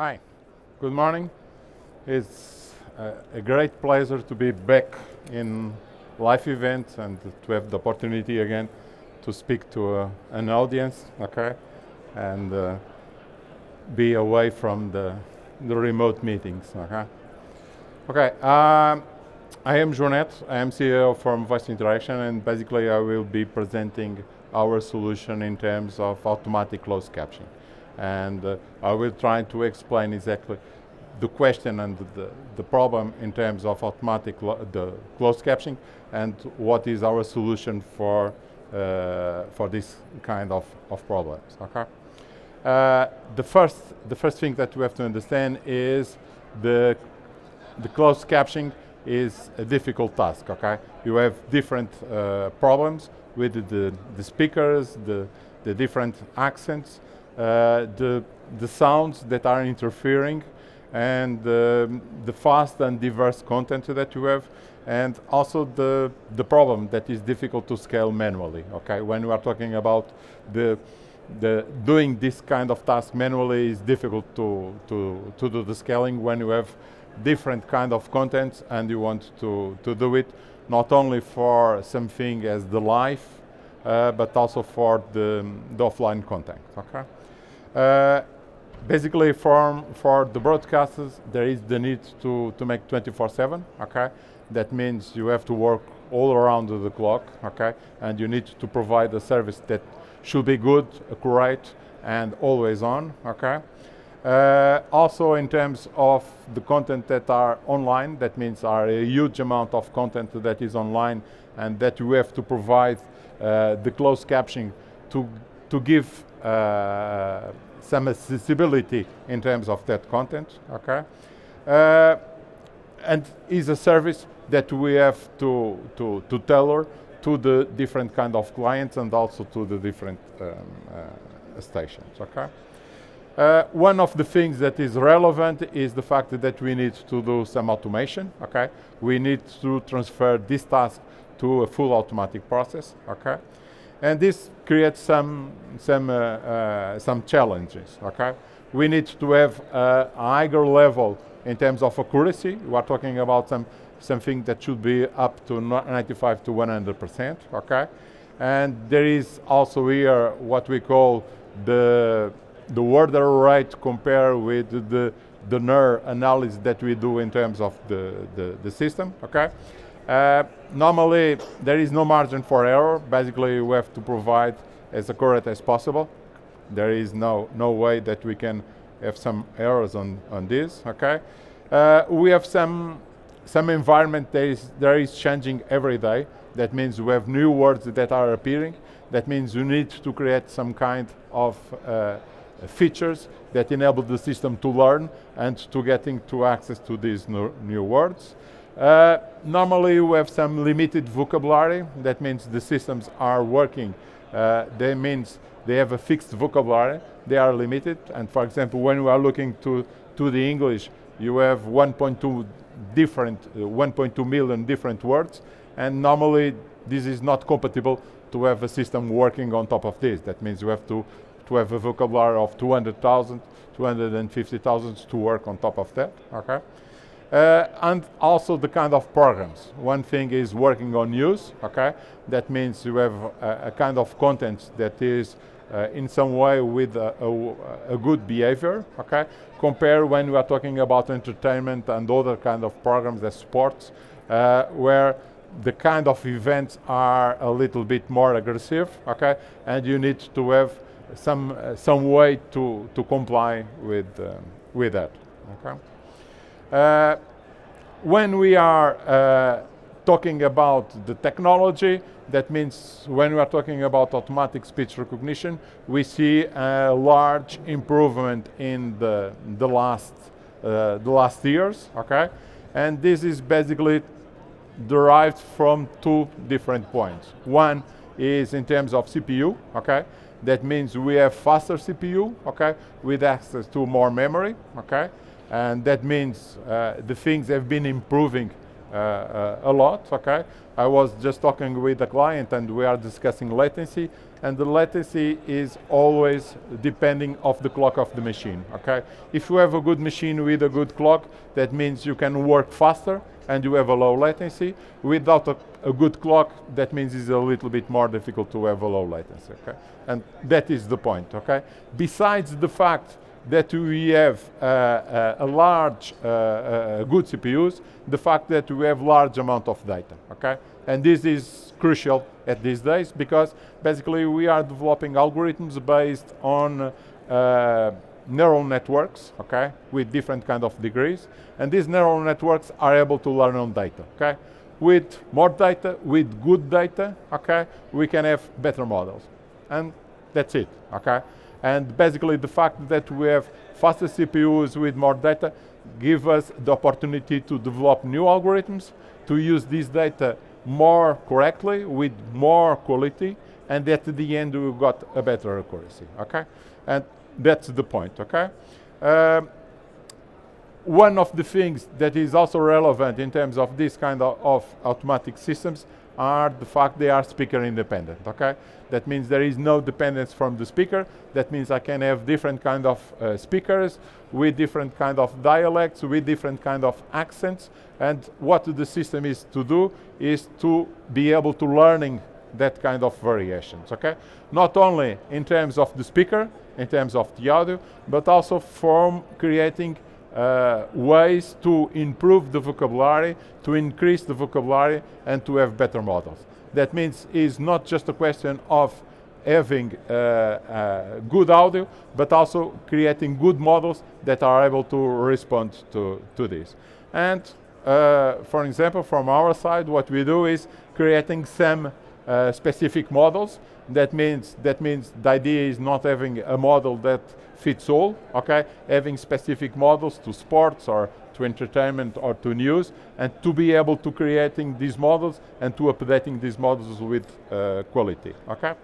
Hi, good morning. It's a, a great pleasure to be back in live events and to have the opportunity again to speak to uh, an audience, okay, and uh, be away from the, the remote meetings, okay. Okay, um, I am João Neto, I am CEO from Voice Interaction and basically I will be presenting our solution in terms of automatic closed captioning and uh, I will try to explain exactly the question and the, the problem in terms of automatic the closed captioning and what is our solution for uh, for this kind of, of problems. Okay. Uh, the first the first thing that we have to understand is the the closed captioning is a difficult task. Okay, you have different uh, problems with the the speakers, the the different accents, the, the sounds that are interfering and um, the fast and diverse content that you have and also the, the problem that is difficult to scale manually, okay? When we are talking about the, the doing this kind of task manually is difficult to, to, to do the scaling when you have different kind of contents and you want to, to do it not only for something as the live, uh, but also for the, the offline content, okay? Uh, basically, for, for the broadcasters, there is the need to, to make 24-7, okay? That means you have to work all around the clock, okay? And you need to provide a service that should be good, accurate, and always on, okay? Uh, also in terms of the content that are online, that means are a huge amount of content that is online and that you have to provide uh, the closed captioning to, to give uh, some accessibility in terms of that content, okay? Uh, and is a service that we have to, to, to tailor to the different kind of clients and also to the different um, uh, stations, okay? Uh, one of the things that is relevant is the fact that we need to do some automation, okay? We need to transfer this task to a full automatic process, okay? And this creates some, some, uh, uh, some challenges, okay? We need to have a higher level in terms of accuracy. We are talking about some, something that should be up to 95 to 100%, okay? And there is also here what we call the, the word rate compared with the, the NER analysis that we do in terms of the, the, the system, okay? Uh, normally, there is no margin for error. Basically, we have to provide as accurate as possible. There is no, no way that we can have some errors on, on this, okay? Uh, we have some, some environment that is, that is changing every day. That means we have new words that are appearing. That means you need to create some kind of uh, features that enable the system to learn and to getting to access to these new, new words. Uh, normally we have some limited vocabulary, that means the systems are working. Uh, that means they have a fixed vocabulary, they are limited, and for example, when we are looking to, to the English, you have 1.2 different, uh, 1.2 million different words, and normally this is not compatible to have a system working on top of this. That means you have to, to have a vocabulary of 200,000, 250,000 to work on top of that, okay? Uh, and also the kind of programs. One thing is working on news, okay? That means you have a, a kind of content that is uh, in some way with a, a, a, good behavior, okay? Compare when we are talking about entertainment and other kind of programs as sports, uh, where the kind of events are a little bit more aggressive, okay? And you need to have some, uh, some way to, to comply with, um, with that, okay? Uh, when we are uh, talking about the technology, that means when we are talking about automatic speech recognition, we see a large improvement in the, the, last, uh, the last years, okay? And this is basically derived from two different points. One is in terms of CPU, okay? That means we have faster CPU, okay? With access to more memory, okay? And that means uh, the things have been improving uh, uh, a lot, okay? I was just talking with a client and we are discussing latency and the latency is always depending of the clock of the machine, okay? If you have a good machine with a good clock, that means you can work faster and you have a low latency. Without a, a good clock, that means it's a little bit more difficult to have a low latency, okay? And that is the point, okay? Besides the fact that we have uh, uh, a large, uh, uh, good CPUs, the fact that we have large amount of data, okay? And this is crucial at these days because basically we are developing algorithms based on neural networks, okay, with different kind of degrees. And these neural networks are able to learn on data, okay? With more data, with good data, okay, we can have better models. And that's it, okay? And basically the fact that we have faster CPUs with more data give us the opportunity to develop new algorithms, to use this data more correctly, with more quality, and at the end we got a better accuracy, okay? And that's the point, okay? Um, one of the things that is also relevant in terms of this kind of, of automatic systems are the fact they are speaker independent, okay? That means there is no dependence from the speaker. That means I can have different kind of uh, speakers with different kind of dialects, with different kind of accents. And what the system is to do is to be able to learning that kind of variations, okay? Not only in terms of the speaker, in terms of the audio, but also from creating uh, ways to improve the vocabulary, to increase the vocabulary, and to have better models. That means it's not just a question of having uh, uh, good audio, but also creating good models that are able to respond to, to this. And uh, for example, from our side, what we do is creating some uh, specific models. That means, that means the idea is not having a model that fits all, okay? Having specific models to sports or to entertainment or to news, and to be able to creating these models and to updating these models with uh, quality, okay?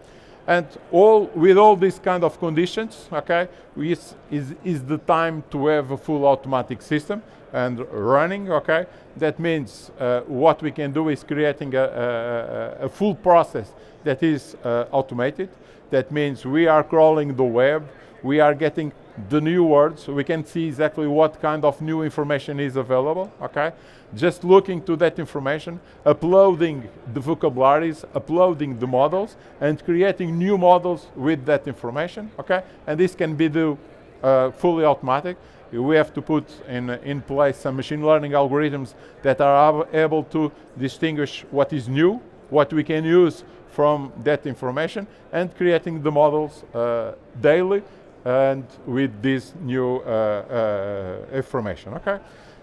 And all, with all these kind of conditions, okay, is, is, is the time to have a full automatic system and running, okay? That means uh, what we can do is creating a, a, a full process that is uh, automated. That means we are crawling the web, we are getting the new words, we can see exactly what kind of new information is available, okay? Just looking to that information, uploading the vocabularies, uploading the models, and creating new models with that information, okay? And this can be do uh, fully automatic. We have to put in, in place some machine learning algorithms that are able to distinguish what is new, what we can use from that information, and creating the models uh, daily and with this new uh, uh, information, okay?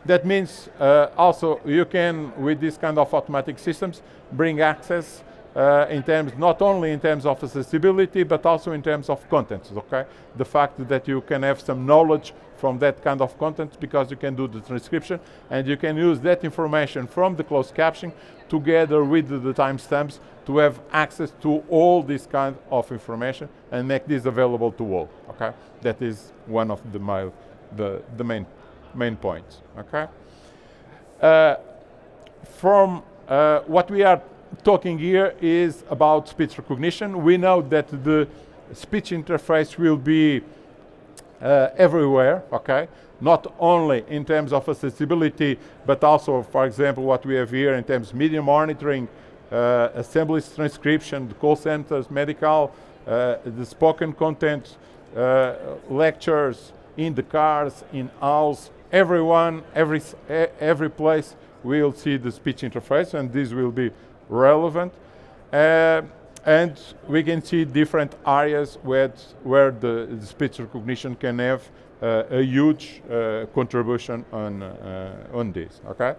That means uh, also you can, with this kind of automatic systems, bring access uh, in terms, not only in terms of accessibility, but also in terms of contents, okay? The fact that you can have some knowledge from that kind of content because you can do the transcription and you can use that information from the closed caption together with the, the timestamps to have access to all this kind of information and make this available to all, okay? That is one of the, my, the, the main, main points, okay? Uh, from uh, what we are talking here is about speech recognition. We know that the speech interface will be uh, everywhere, okay? Not only in terms of accessibility, but also, for example, what we have here in terms of media monitoring, uh, assemblies transcription, call centers, medical, uh, the spoken content, uh, lectures in the cars, in house, everyone, every, every place will see the speech interface and this will be relevant. Uh, and we can see different areas where, where the, the speech recognition can have uh, a huge uh, contribution on, on this, okay?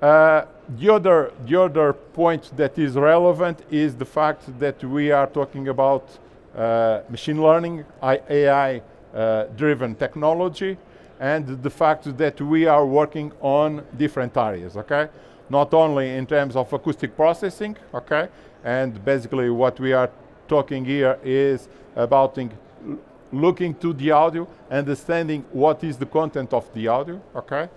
Uh, the, other, the other point that is relevant is the fact that we are talking about uh, machine learning, AI uh, driven technology, and the fact that we are working on different areas, okay? Not only in terms of acoustic processing, okay? And basically what we are talking here is about looking to the audio, understanding what is the content of the audio, okay?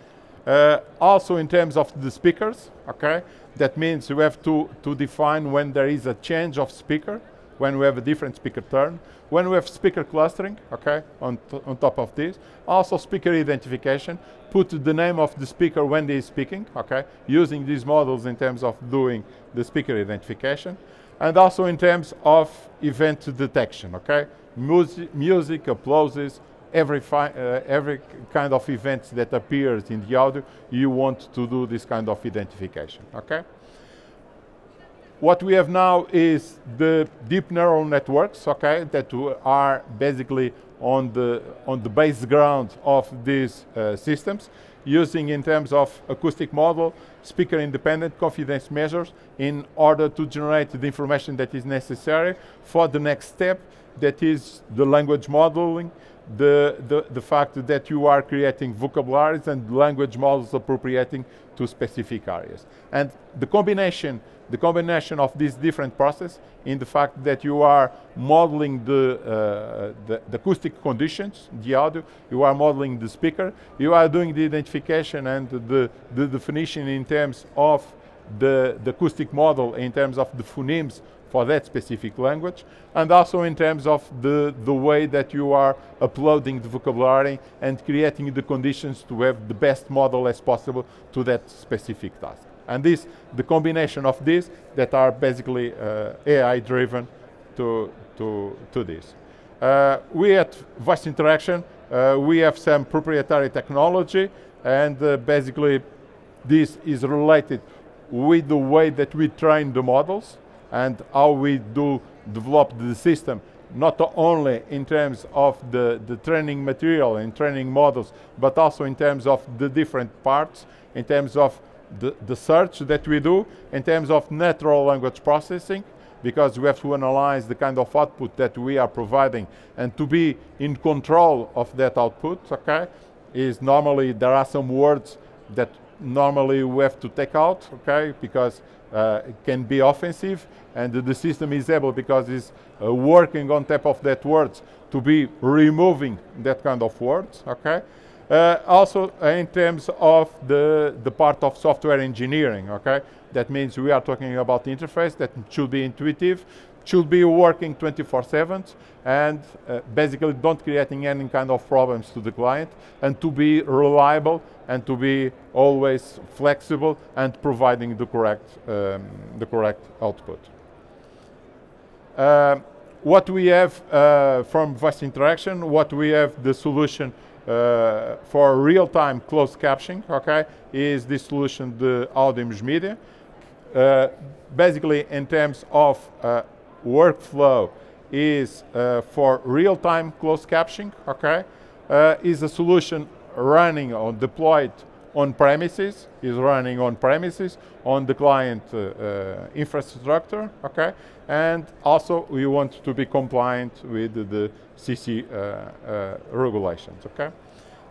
Uh, also in terms of the speakers, okay? That means you have to, to define when there is a change of speaker, when we have a different speaker turn, when we have speaker clustering, okay, on, on top of this. Also speaker identification, put the name of the speaker when they is speaking, okay, using these models in terms of doing the speaker identification. And also in terms of event detection, okay? Music, music applauses, every, uh, every kind of event that appears in the audio, you want to do this kind of identification, okay? What we have now is the deep neural networks, okay, that are basically on the, on the base ground of these uh, systems, using in terms of acoustic model, speaker independent confidence measures in order to generate the information that is necessary for the next step, that is the language modeling, the, the, the fact that you are creating vocabularies and language models appropriating to specific areas. And the combination, the combination of these different processes in the fact that you are modeling the, uh, the, the, acoustic conditions, the audio, you are modeling the speaker, you are doing the identification and the, the definition in terms of the, the acoustic model in terms of the phonemes for that specific language, and also in terms of the, the way that you are uploading the vocabulary and creating the conditions to have the best model as possible to that specific task. And this, the combination of these that are basically uh, AI driven to, to, to this. Uh, we at Voice Interaction, uh, we have some proprietary technology and uh, basically this is related with the way that we train the models and how we do develop the system, not only in terms of the, the training material and training models, but also in terms of the different parts, in terms of the, the search that we do, in terms of natural language processing, because we have to analyze the kind of output that we are providing. And to be in control of that output, okay, is normally there are some words that normally we have to take out, okay, because uh, it can be offensive, and the system is able, because it's uh, working on top of that words, to be removing that kind of words, okay? Uh, also, in terms of the, the part of software engineering, okay? That means we are talking about interface that should be intuitive, should be working 24-7 and uh, basically don't creating any kind of problems to the client and to be reliable and to be always flexible and providing the correct, um, the correct output. Uh, what we have uh, from Voice Interaction, what we have the solution uh, for real-time closed captioning, okay, is this solution, the Audimus Media. Uh, basically, in terms of uh, workflow is uh, for real-time closed captioning, okay? Uh, is a solution running or deployed on premises, is running on premises on the client uh, uh infrastructure, okay? And also we want to be compliant with the CC uh, uh, regulations, okay?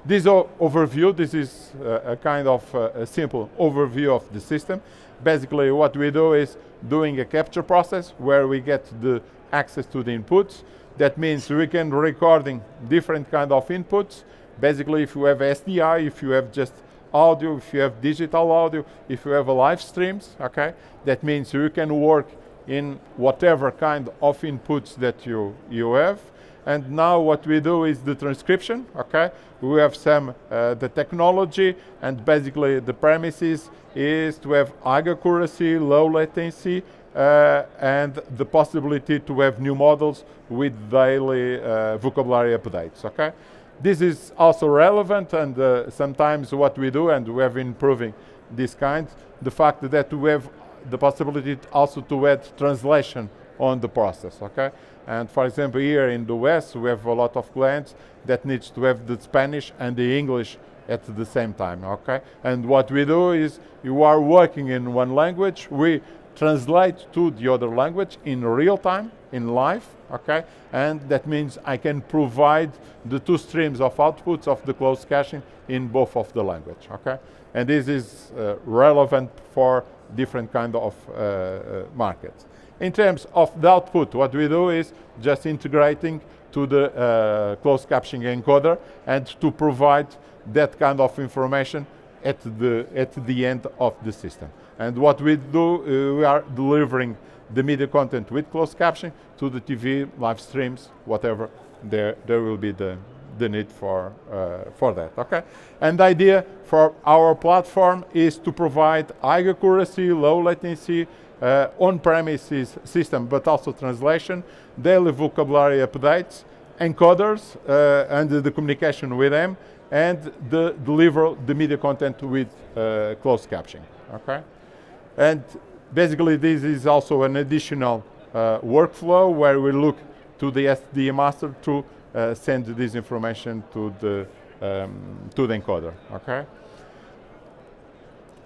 This overview, this is a kind of a simple overview of the system. Basically what we do is doing a capture process where we get the access to the inputs. That means we can recording different kind of inputs. Basically, if you have SDI, if you have just audio, if you have digital audio, if you have live streams, okay, that means you can work in whatever kind of inputs that you, you have. And now what we do is the transcription, okay? We have some, uh, the technology, and basically the premises is to have high accuracy, low latency, uh, and the possibility to have new models with daily uh, vocabulary updates, okay? This is also relevant and uh, sometimes what we do, and we have improving this kind, the fact that we have the possibility also to add translation on the process, okay? And for example, here in the West, we have a lot of clients that needs to have the Spanish and the English at the same time, okay? And what we do is you are working in one language, we translate to the other language in real time, in live, okay? And that means I can provide the two streams of outputs of the closed caching in both of the language, okay? And this is uh, relevant for different kind of uh, uh, markets. In terms of the output, what we do is just integrating to the uh, closed captioning encoder and to provide that kind of information at the, at the end of the system. And what we do, uh, we are delivering the media content with closed captioning to the TV, live streams, whatever, there, there will be the, the need for, uh, for that, okay? And the idea for our platform is to provide high accuracy, low latency, uh, on-premises system, but also translation, daily vocabulary updates, encoders, uh, and the communication with them, and the deliver the media content with uh, closed captioning, okay? And basically this is also an additional uh, workflow where we look to the SD master to uh, send this information to the, um, to the encoder, okay?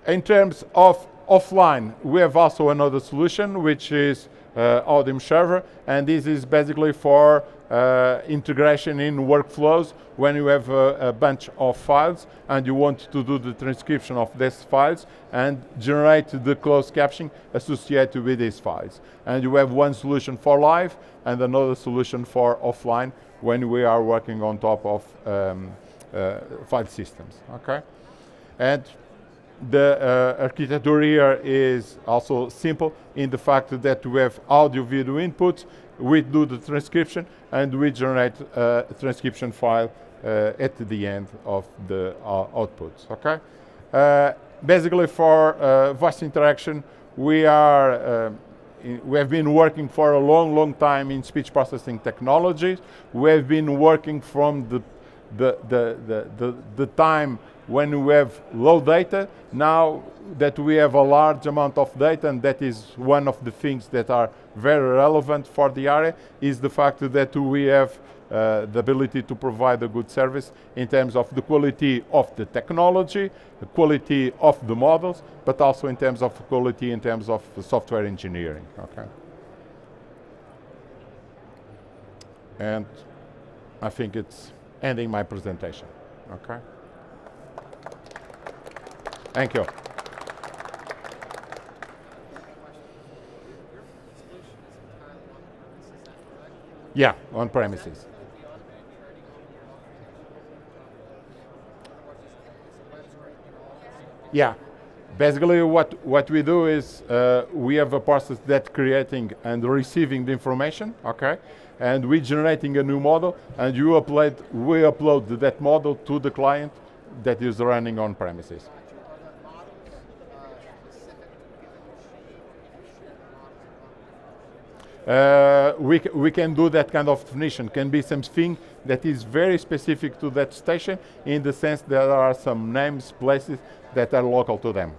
In terms of offline, we have also another solution, which is uh, Audimus Server, and this is basically for uh, integration in workflows when you have a, a, bunch of files and you want to do the transcription of these files and generate the closed captioning associated with these files. And you have one solution for live and another solution for offline when we are working on top of um, uh, file systems, okay? And the uh, architecture here is also simple in the fact that we have audio video inputs, we do the transcription, and we generate a transcription file uh, at the end of the uh, outputs, okay? Uh, basically for uh, voice interaction, we are we have been working for a long, long time in speech processing technologies. We have been working from the, the, the, the, the, the time when we have low data. Now that we have a large amount of data, and that is one of the things that are very relevant for the area, is the fact that we have uh, the ability to provide a good service in terms of the quality of the technology, the quality of the models, but also in terms of quality in terms of software engineering, okay? And I think it's ending my presentation, okay? Thank you. Yeah, on premises. Yeah, basically what, what we do is uh, we have a process that creating and receiving the information, okay? And we generating a new model and you upload, we upload that model to the client that is running on premises. Uh, we, we can do that kind of definition. Can be something that is very specific to that station in the sense there are some names, places that are local to them.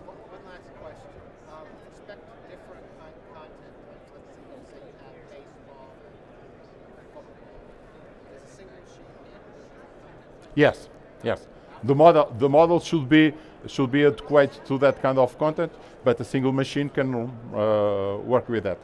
Yes, yes. The model, the model should be should be adequate to that kind of content, but a single machine can uh, work with that.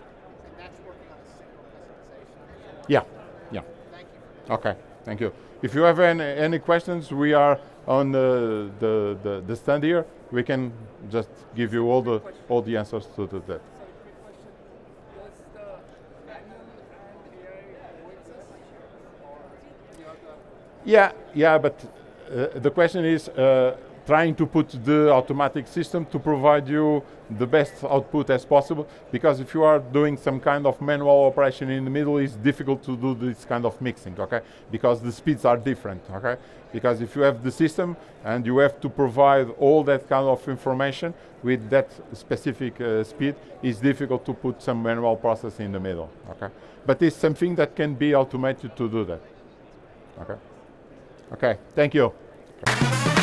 Yeah, yeah. Thank you. Okay, thank you. If you have any, any questions, we are on the, the, the, the stand here. We can just give you all the, all the answers to, to that. Yeah, yeah, but uh, the question is, uh, trying to put the automatic system to provide you the best output as possible because if you are doing some kind of manual operation in the middle it's difficult to do this kind of mixing okay? Because the speeds are different okay? Because if you have the system and you have to provide all that kind of information with that specific uh, speed it's difficult to put some manual process in the middle okay? But it's something that can be automated to do that okay? Okay thank you. okay.